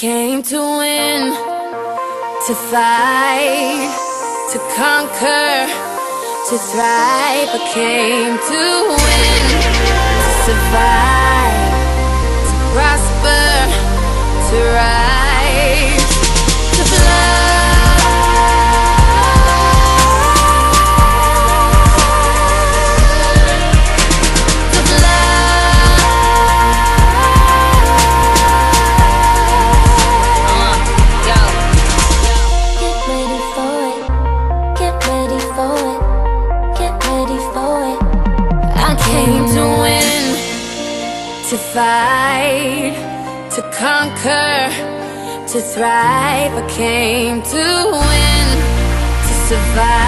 came to win, to fight, to conquer, to thrive. I came to win, to survive, came to win, to fight, to conquer, to thrive. I came to win, to survive,